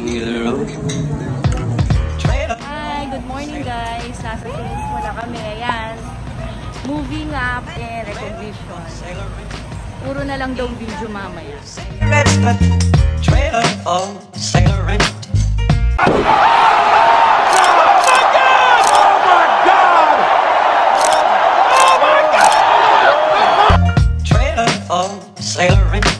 Hi, good morning guys. Nasa Philippines muna kami. Ayan. Moving up in recognition. Puro na lang daw video mamaya. Trailer. Oh. Trailer. Oh, sailor rent.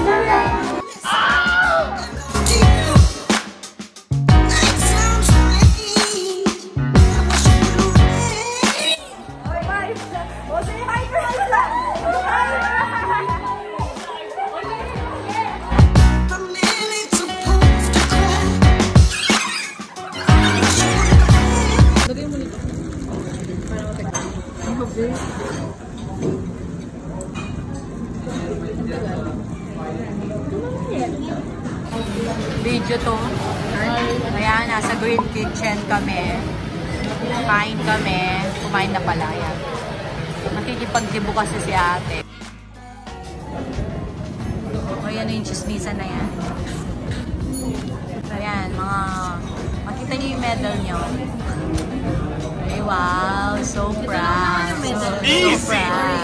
Video to. Kaya nasa Green Kitchen kami. Kain kami. Kumain na pala yan. Makikipagdibo kasi si ate. O yan na yung chismisan na yan. So yan, mga... Makita niyo yung medal niyo. Ay, wow. So proud. Easy.